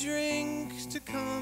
drink to calm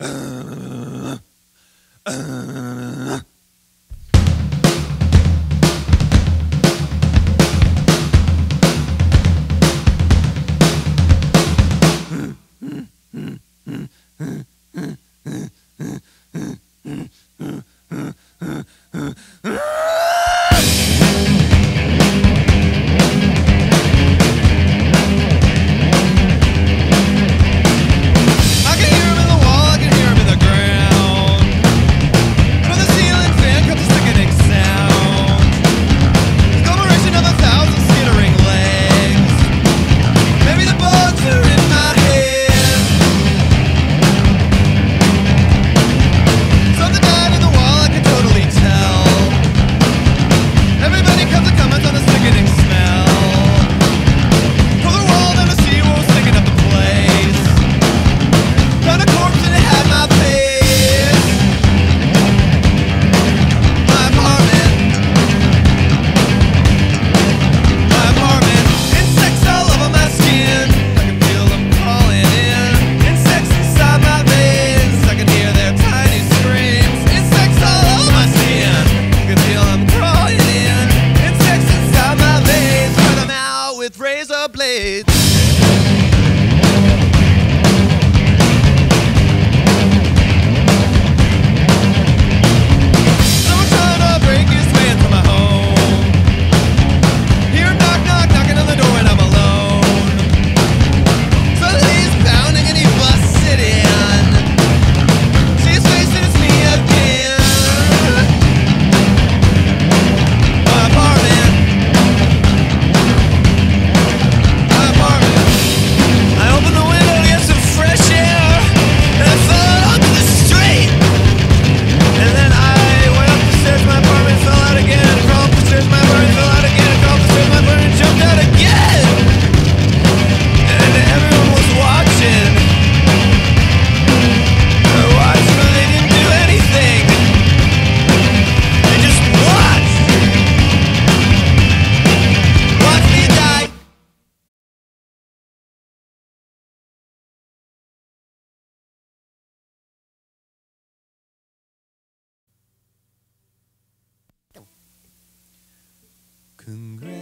آه آه, آه، Congratulations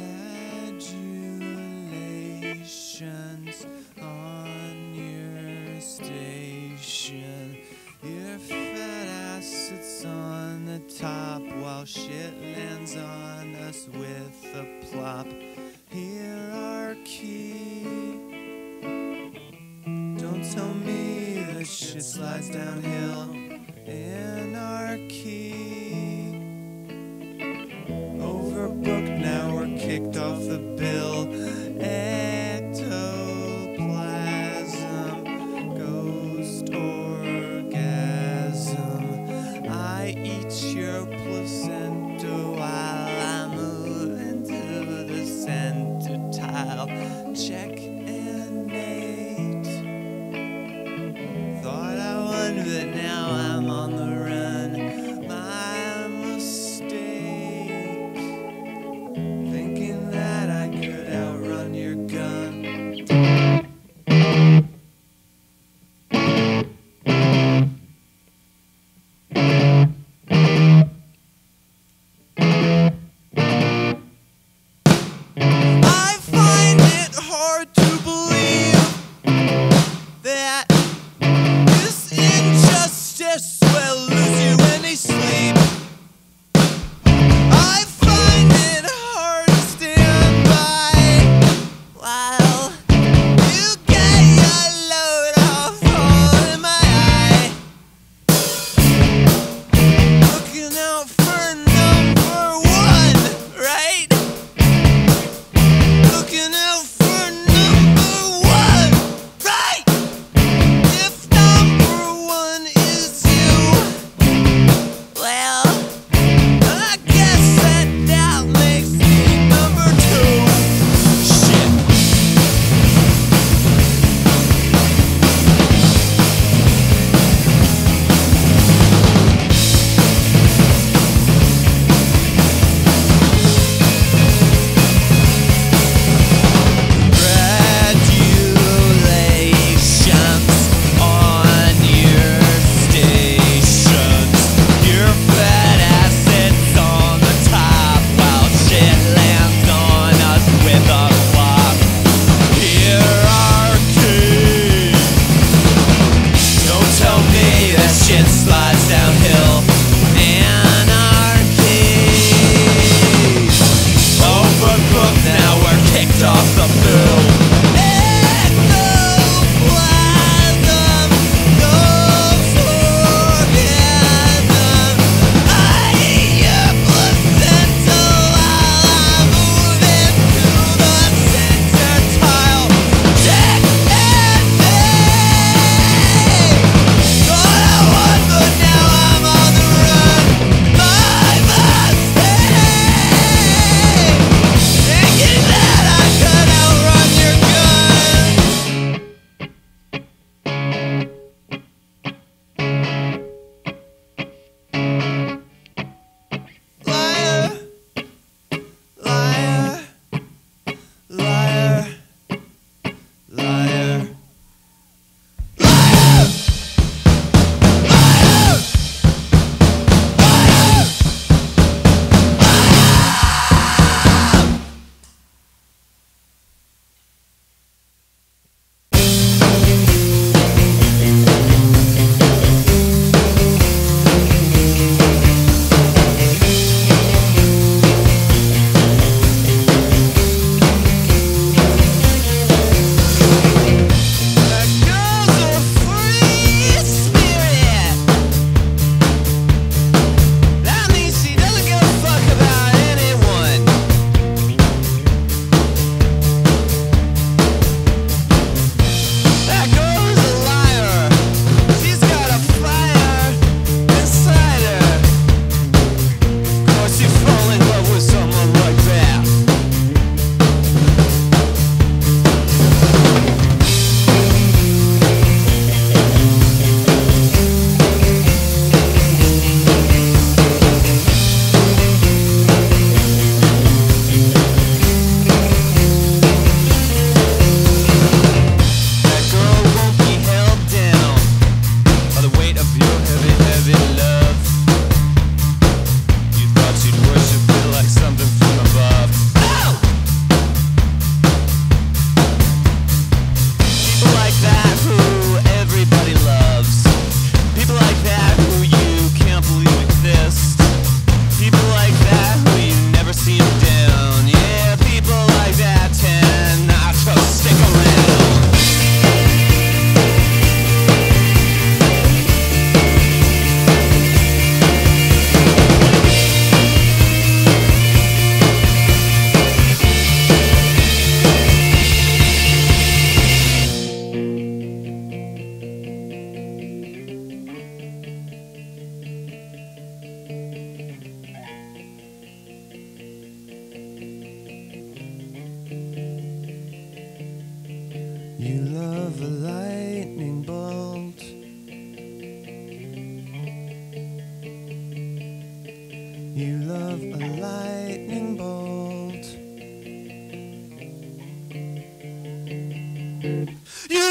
You